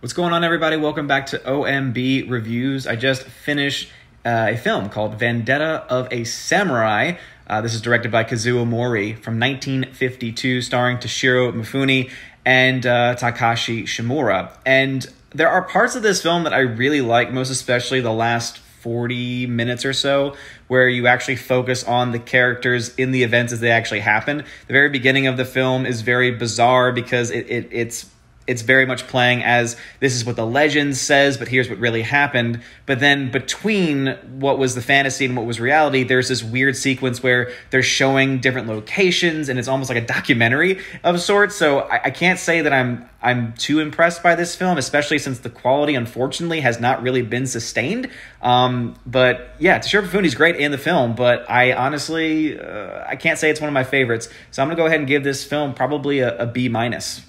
What's going on, everybody? Welcome back to OMB Reviews. I just finished uh, a film called Vendetta of a Samurai. Uh, this is directed by Kazuo Mori from 1952, starring Toshiro Mifune and uh, Takashi Shimura. And there are parts of this film that I really like, most especially the last 40 minutes or so, where you actually focus on the characters in the events as they actually happen. The very beginning of the film is very bizarre because it, it it's it's very much playing as this is what the legend says, but here's what really happened. But then between what was the fantasy and what was reality, there's this weird sequence where they're showing different locations, and it's almost like a documentary of sorts. So I, I can't say that I'm I'm too impressed by this film, especially since the quality, unfortunately, has not really been sustained. Um, but yeah, Toshiro Mifune is great in the film, but I honestly uh, I can't say it's one of my favorites. So I'm gonna go ahead and give this film probably a, a B minus.